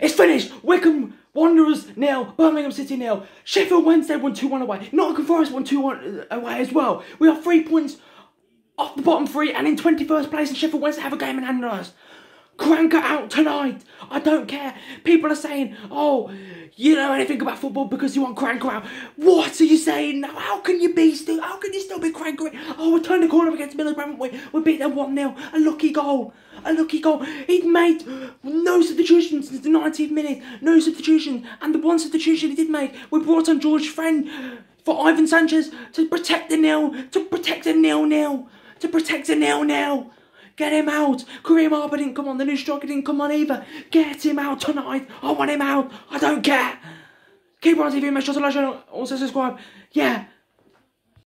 It's finished. Wycombe Wanderers nil, Birmingham City nil. Sheffield Wednesday won 2 1 away. Nottingham Forest won 2 1 away as well. We are three points off the bottom three and in 21st place, and Sheffield Wednesday have a game in hand on us. Karanka out tonight. I don't care. People are saying, oh, you know anything about football because you want Karanka out. What are you saying now? How can you be still? How can you still be Karanka Oh, we turned the corner against Middlesbrough, haven't we? We beat them 1 0. A lucky goal. A lucky goal. He'd made no substitutions since the 90th minute. No substitutions. And the one substitution he did make, we brought on George Friend for Ivan Sanchez to protect the nil, to protect the nil nil, to protect the nil nil. Get him out. Kareem Harper didn't come on. The new striker didn't come on either. Get him out tonight. I want him out. I don't care. Keep on TV. Make sure to like, also subscribe. Yeah.